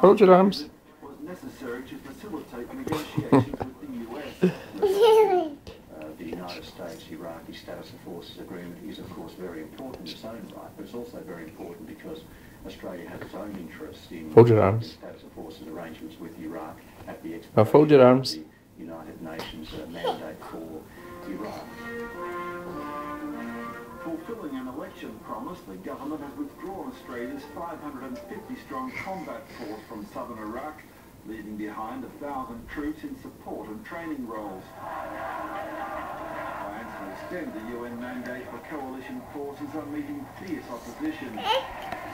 Hold your arms. was necessary to facilitate negotiations with the US. The United States-Iraqi Status of Forces Agreement is, of course, very important in its own right, but it's also very important because Australia has its own interest in Hold your arms. Status of Forces arrangements with Iraq at the Now expiration fold your of arms. the United Nations mandate for Iraq. Fulfilling an election promise, the government has withdrawn Australia's 550-strong combat force from southern Iraq, leaving behind a thousand troops in support and training roles. Plans to extend the UN mandate for coalition forces are meeting fierce opposition.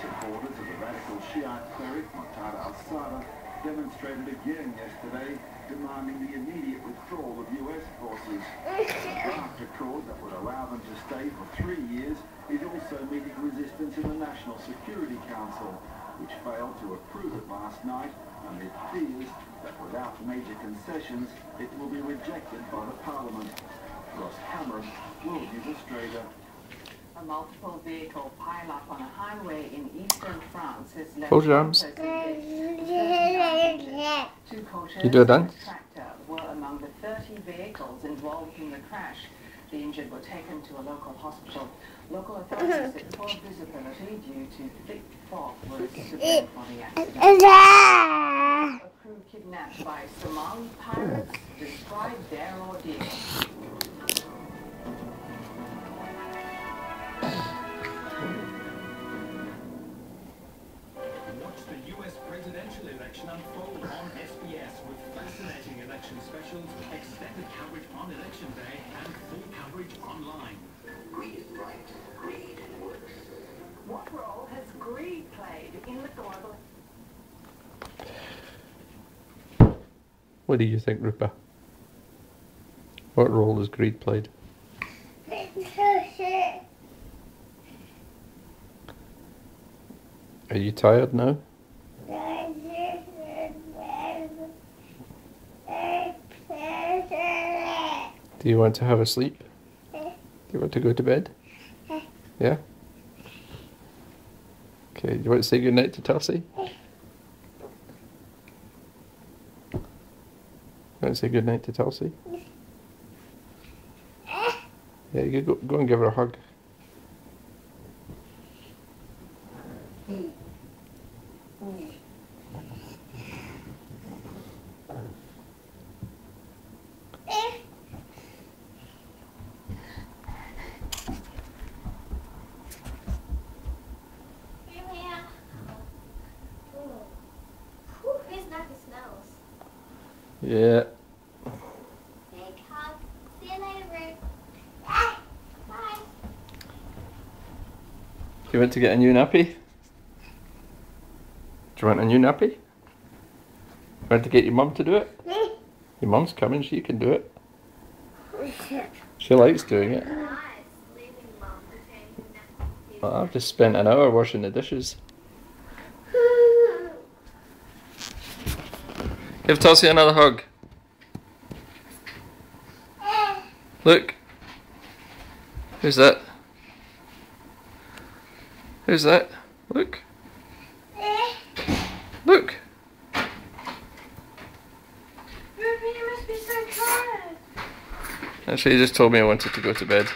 Supporters of the radical Shiite cleric Muqtada al-Sadr demonstrated again yesterday, demanding the immediate withdrawal of US forces. The draft accord that would allow them to stay for three years is also meeting resistance in the National Security Council, which failed to approve it last night amid fears that without major concessions, it will be rejected by the Parliament. Ross Cameron, World News Australia. A multiple vehicle pileup on a highway in eastern France has left Hold a tractor were among the 30 vehicles involved in the crash. The injured were taken to a local hospital. Local authorities said poor visibility due to thick fog was to for the accident. A crew kidnapped by Somali pirates described their ordeal. On SBS with fascinating election specials, extended coverage on election day, and full coverage online. Greed is right. Greed works. What role has greed played in the global What do you think, Rupa? What role has greed played? Uh, Are you tired now? Do you want to have a sleep? Do you want to go to bed? Eh. Yeah? Okay, do you want to say goodnight to Tulsi? Eh. You want to say goodnight to Tulsi? Yeah, you go, go and give her a hug. Hmm. Yeah. Big hug. See you later. Bye. Do you want to get a new nappy? Do you want a new nappy? You Want to get your mum to do it? Your mum's coming, she can do it. She likes doing it. Nice. Leaving mom to Well, I've just spent an hour washing the dishes. Give Tulsi another hug. Look. Who's that? Who's that? Look. Look. Ruby, you must be so tired. Actually, he just told me I wanted to go to bed.